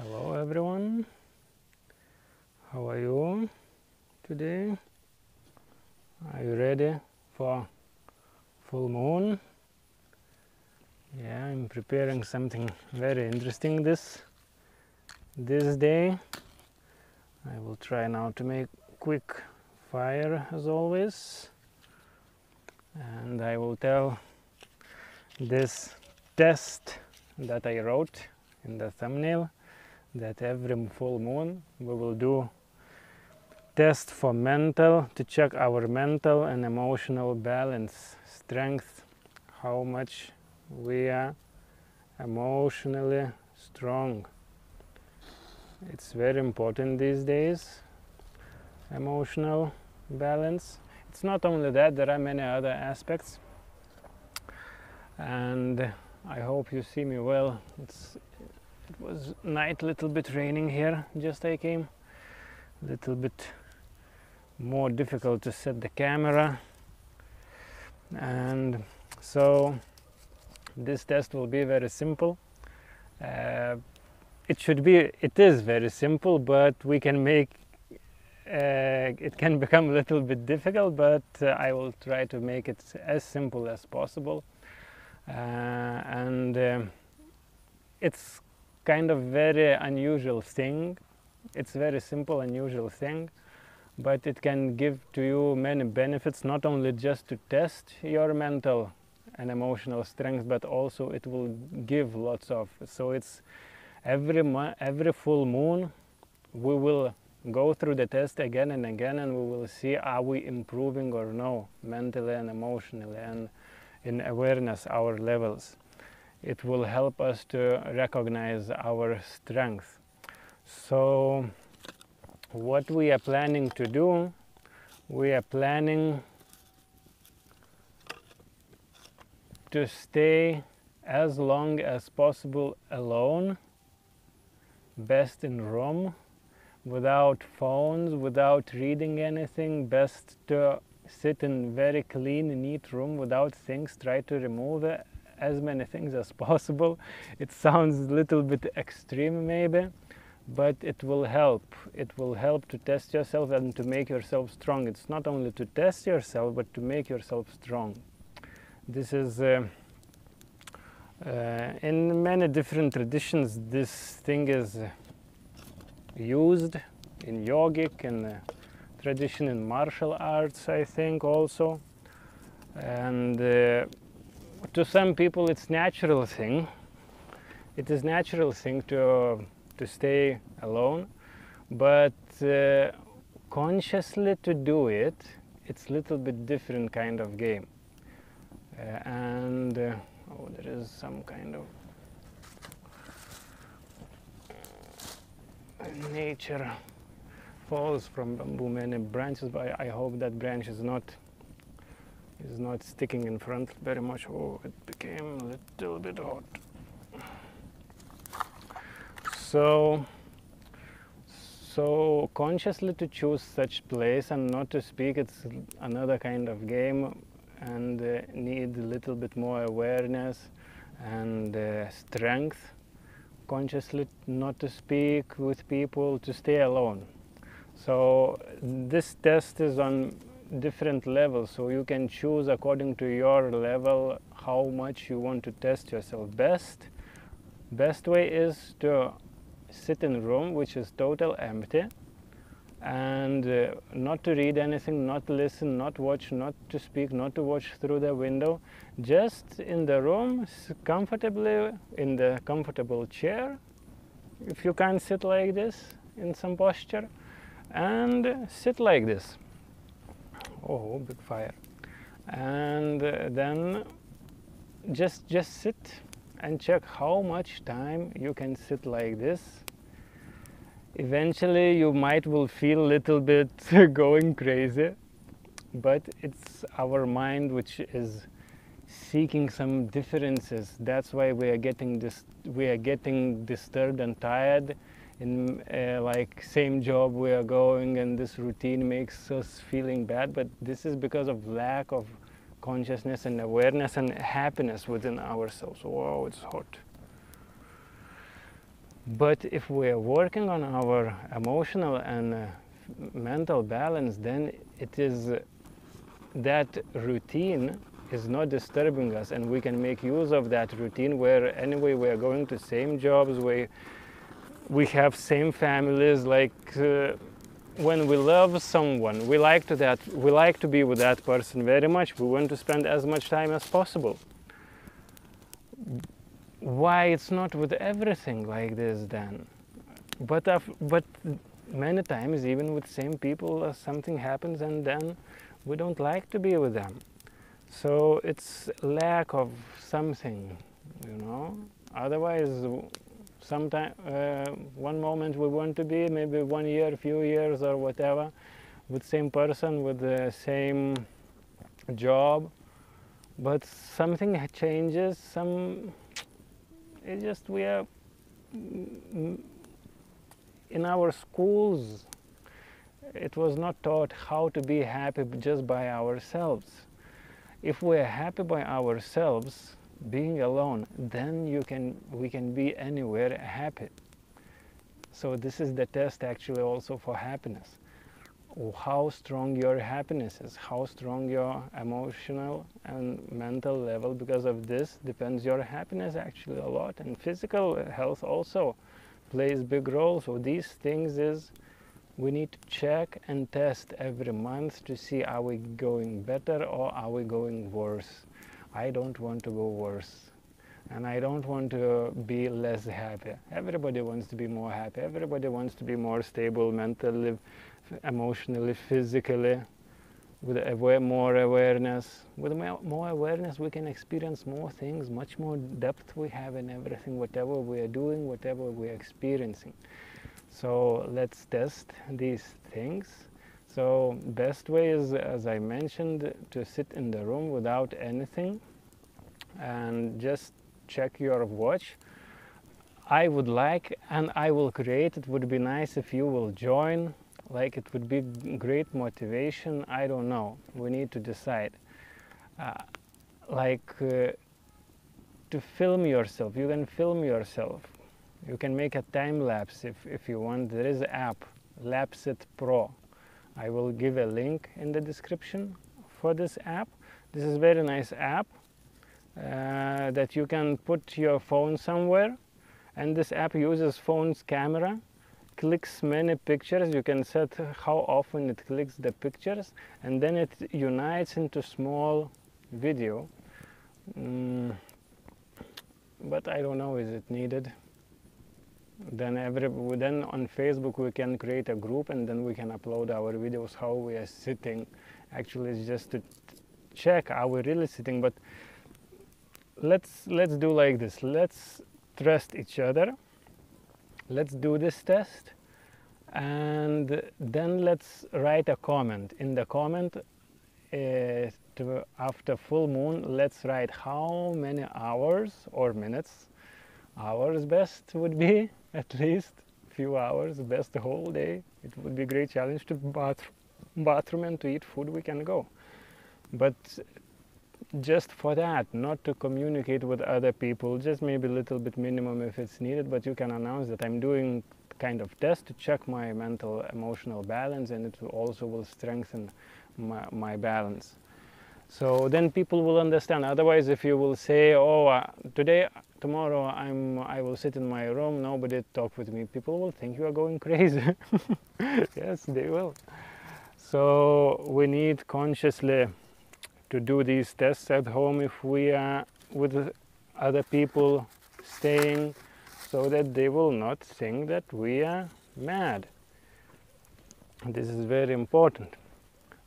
Hello everyone. How are you today? Are you ready for full moon? Yeah, I'm preparing something very interesting this this day. I will try now to make quick fire as always. And I will tell this test that I wrote in the thumbnail that every full moon we will do test for mental to check our mental and emotional balance strength how much we are emotionally strong. It's very important these days emotional balance. It's not only that there are many other aspects. And I hope you see me well. It's it was night a little bit raining here just I came. A little bit more difficult to set the camera. And so this test will be very simple. Uh, it should be it is very simple but we can make uh, it can become a little bit difficult but uh, I will try to make it as simple as possible. Uh, and um, it's kind of very unusual thing. It's very simple unusual thing but it can give to you many benefits not only just to test your mental and emotional strength but also it will give lots of so it's every every full moon we will go through the test again and again and we will see are we improving or no mentally and emotionally and in awareness our levels it will help us to recognize our strength. So what we are planning to do, we are planning to stay as long as possible alone, best in room, without phones, without reading anything, best to sit in very clean, neat room without things, try to remove as many things as possible. It sounds a little bit extreme maybe, but it will help. It will help to test yourself and to make yourself strong. It's not only to test yourself, but to make yourself strong. This is, uh, uh, in many different traditions, this thing is used in yogic and uh, tradition in martial arts, I think also. And uh, to some people it's natural thing. It is natural thing to to stay alone but uh, consciously to do it it's little bit different kind of game. Uh, and uh, oh there is some kind of nature falls from bamboo many branches but I hope that branch is not is not sticking in front very much. Oh, it became a little bit hot. So, so consciously to choose such place and not to speak, it's another kind of game and uh, need a little bit more awareness and uh, strength consciously not to speak with people, to stay alone. So this test is on different levels so you can choose according to your level how much you want to test yourself. Best best way is to sit in room which is total empty and uh, not to read anything not to listen not watch not to speak not to watch through the window. Just in the room comfortably in the comfortable chair if you can't sit like this in some posture and sit like this oh big fire. And uh, then just just sit and check how much time you can sit like this. Eventually you might will feel a little bit going crazy but it's our mind which is seeking some differences. That's why we are getting this we are getting disturbed and tired in uh, like same job we are going and this routine makes us feeling bad but this is because of lack of consciousness and awareness and happiness within ourselves. Wow it's hot. But if we are working on our emotional and uh, mental balance then it is uh, that routine is not disturbing us and we can make use of that routine where anyway we are going to same jobs we we have same families like uh, when we love someone we like to that we like to be with that person very much. We want to spend as much time as possible. Why it's not with everything like this then? But but many times even with same people uh, something happens and then we don't like to be with them. So it's lack of something you know? Otherwise sometime uh, one moment we want to be maybe one year few years or whatever with same person with the same job. But something changes some it just we are in our schools it was not taught how to be happy just by ourselves. If we are happy by ourselves being alone then you can we can be anywhere happy. So this is the test actually also for happiness. How strong your happiness is how strong your emotional and mental level because of this depends your happiness actually a lot. And physical health also plays big role. So these things is we need to check and test every month to see are we going better or are we going worse I don't want to go worse and I don't want to be less happy. Everybody wants to be more happy. Everybody wants to be more stable mentally, emotionally, physically, with aware, more awareness. With more awareness, we can experience more things, much more depth we have in everything, whatever we are doing, whatever we are experiencing. So let's test these things so best way is, as I mentioned, to sit in the room without anything and just check your watch. I would like and I will create, it would be nice if you will join, like it would be great motivation, I don't know, we need to decide. Uh, like uh, to film yourself, you can film yourself. You can make a time lapse if, if you want. There is an app, Lapse It Pro I will give a link in the description for this app. This is very nice app uh, that you can put your phone somewhere. And this app uses phone's camera clicks many pictures. You can set how often it clicks the pictures and then it unites into small video. Mm, but I don't know is it needed then every then on facebook we can create a group and then we can upload our videos how we are sitting. Actually it's just to check are we really sitting? But let's let's do like this. Let's trust each other. Let's do this test. And then let's write a comment. In the comment uh, after full moon let's write how many hours or minutes hours best would be at least few hours, best the whole day. It would be a great challenge to bathroom, bathroom and to eat food we can go. But just for that, not to communicate with other people, just maybe a little bit minimum if it's needed, but you can announce that I'm doing kind of test to check my mental emotional balance and it also will strengthen my, my balance. So then people will understand. Otherwise, if you will say, oh, uh, today tomorrow I'm I will sit in my room nobody talk with me. People will think you are going crazy. Yes they will. So we need consciously to do these tests at home if we are with other people staying so that they will not think that we are mad. This is very important.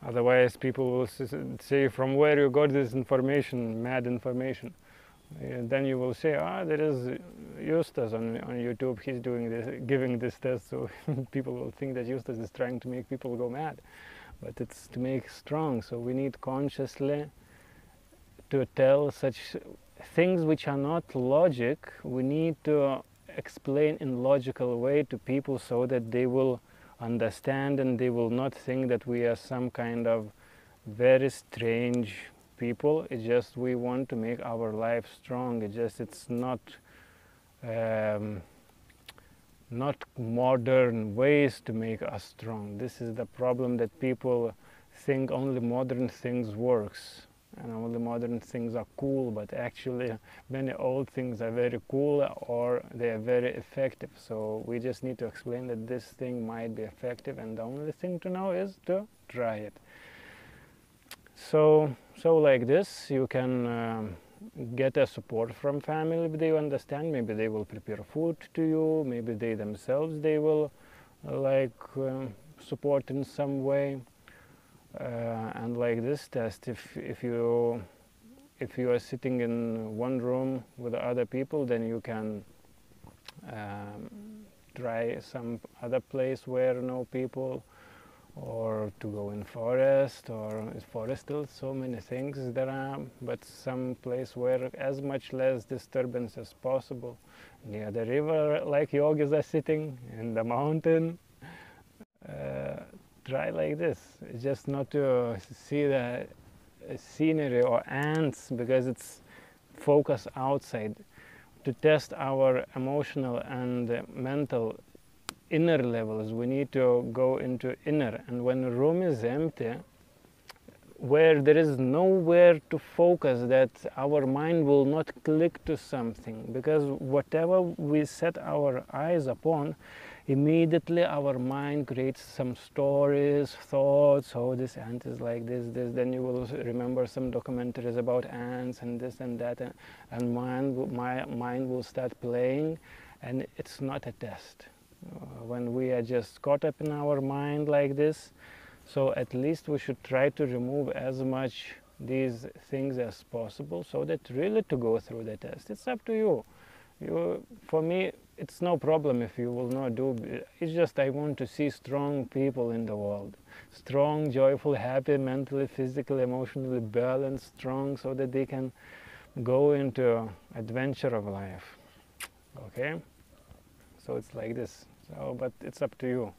Otherwise people will say from where you got this information mad information and then you will say, ah, there is Justas on, on YouTube, he's doing this, giving this test, so people will think that Justas is trying to make people go mad. But it's to make strong, so we need consciously to tell such things which are not logic, we need to explain in logical way to people so that they will understand and they will not think that we are some kind of very strange people. It's just we want to make our life strong. It's just it's not um, not modern ways to make us strong. This is the problem that people think only modern things works and only modern things are cool but actually many old things are very cool or they are very effective. So we just need to explain that this thing might be effective and the only thing to know is to try it so so like this you can um, get a support from family. If they understand maybe they will prepare food to you. Maybe they themselves they will uh, like um, support in some way. Uh, and like this test if if you if you are sitting in one room with other people then you can um, try some other place where no people or to go in forest or forest still so many things there are but some place where as much less disturbance as possible near the river like yogis are sitting in the mountain. Uh, try like this. Just not to see the scenery or ants because it's focus outside to test our emotional and mental inner levels we need to go into inner. And when room is empty where there is nowhere to focus that our mind will not click to something. Because whatever we set our eyes upon immediately our mind creates some stories, thoughts, oh this ant is like this, this, then you will remember some documentaries about ants and this and that and, and mind, my mind will start playing and it's not a test. Uh, when we are just caught up in our mind like this, so at least we should try to remove as much these things as possible so that really to go through the test. It's up to you. You, for me, it's no problem if you will not do it's just i want to see strong people in the world strong joyful happy mentally physically emotionally balanced strong so that they can go into adventure of life okay so it's like this so but it's up to you.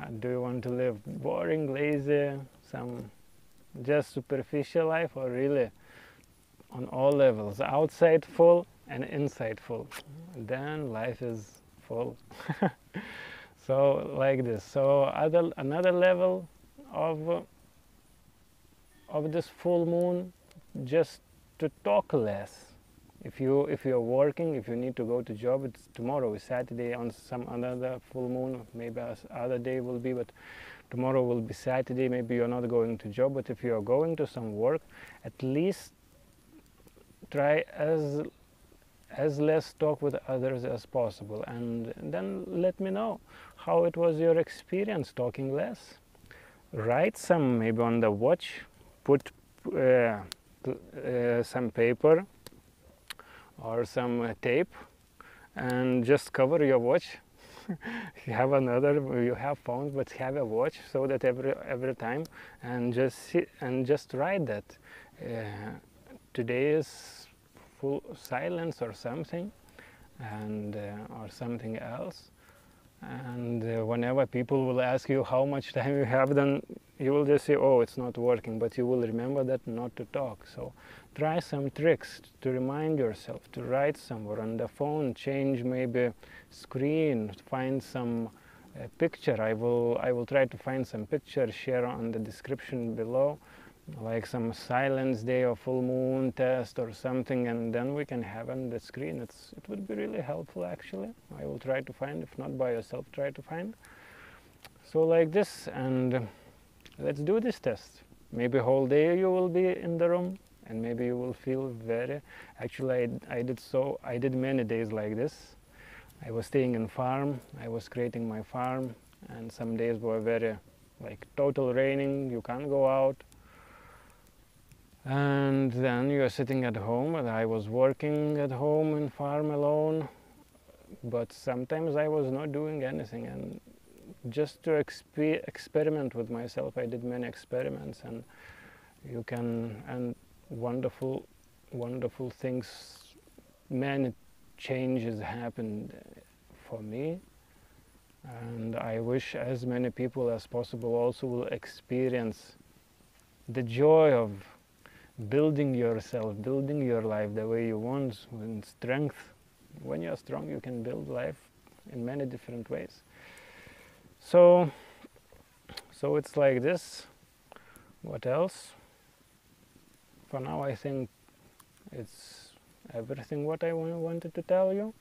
Uh, do you want to live boring lazy some just superficial life or really on all levels outside full and inside full? then life is full. So like this. So other another level of of this full moon just to talk less if you if you're working if you need to go to job it's tomorrow is saturday on some another full moon maybe other day will be but tomorrow will be saturday maybe you're not going to job but if you're going to some work at least try as as less talk with others as possible and then let me know how it was your experience talking less. Write some maybe on the watch put uh, uh, some paper or some uh, tape and just cover your watch. You have another you have phone but have a watch so that every every time and just sit and just write that. Uh, today is full silence or something and uh, or something else and uh, whenever people will ask you how much time you have then you will just say oh it's not working. But you will remember that not to talk. So try some tricks to remind yourself to write somewhere on the phone change maybe screen find some uh, picture. I will i will try to find some picture share on the description below like some silence day or full moon test or something and then we can have on the screen. It's it would be really helpful actually. I will try to find if not by yourself try to find. So like this and let's do this test. Maybe whole day you will be in the room and maybe you will feel very actually I, I did so i did many days like this. I was staying in farm i was creating my farm and some days were very like total raining you can't go out and then you're sitting at home and I was working at home in farm alone. But sometimes I was not doing anything and just to exp experiment with myself I did many experiments and you can and wonderful wonderful things many changes happened for me. And I wish as many people as possible also will experience the joy of building yourself, building your life the way you want, with strength. When you're strong, you can build life in many different ways. So so it's like this. What else? For now I think it's everything what I wanted to tell you.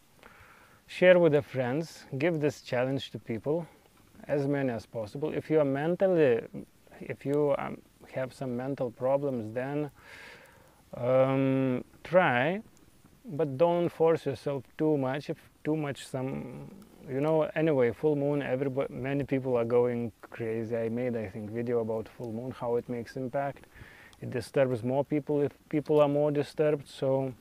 Share with the friends. Give this challenge to people as many as possible. If you are mentally if you um, have some mental problems then um, try but don't force yourself too much if too much some you know anyway full moon everybody many people are going crazy. I made i think video about full moon how it makes impact. It disturbs more people if people are more disturbed so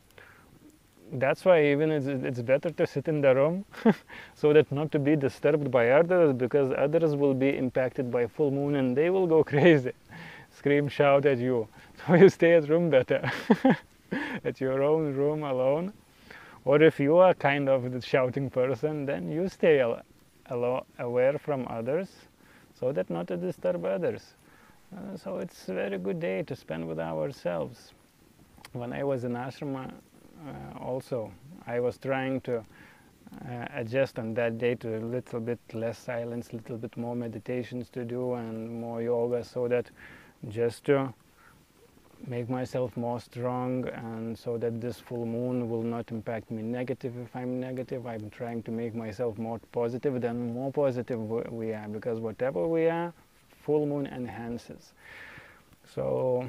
that's why even it's, it's better to sit in the room so that not to be disturbed by others because others will be impacted by full moon and they will go crazy scream shout at you. So you stay at room better. At your own room alone. Or if you are kind of the shouting person then you stay aware from others so that not to disturb others. Uh, so it's a very good day to spend with ourselves. When i was in ashrama uh, also i was trying to uh, adjust on that day to a little bit less silence a little bit more meditations to do and more yoga so that just to make myself more strong and so that this full moon will not impact me negative. If I'm negative I'm trying to make myself more positive then more positive we are because whatever we are full moon enhances. So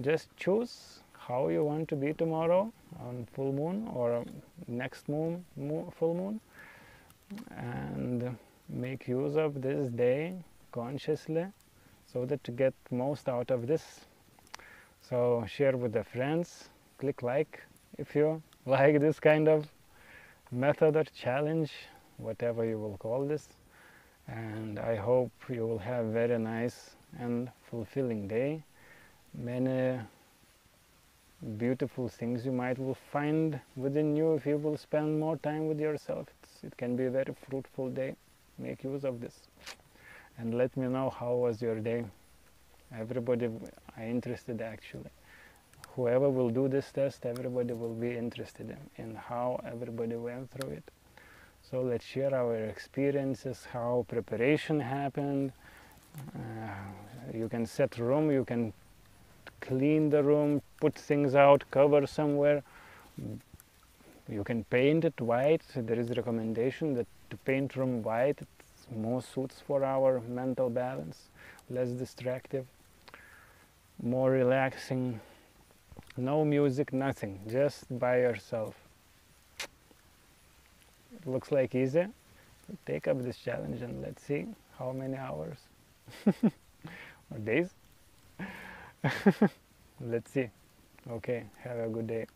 just choose how you want to be tomorrow on full moon or next moon full moon and make use of this day consciously so that to get most out of this so share with the friends click like if you like this kind of method or challenge whatever you will call this. And I hope you will have very nice and fulfilling day. Many beautiful things you might will find within you if you will spend more time with yourself. It's, it can be a very fruitful day. Make use of this and let me know how was your day. Everybody interested actually. Whoever will do this test everybody will be interested in, in how everybody went through it. So let's share our experiences how preparation happened. Uh, you can set room you can clean the room put things out cover somewhere. You can paint it white. There is a recommendation that to paint room white more suits for our mental balance less distractive more relaxing. No music nothing just by yourself. It looks like easy. Take up this challenge and let's see how many hours. Or days. Let's see. Okay have a good day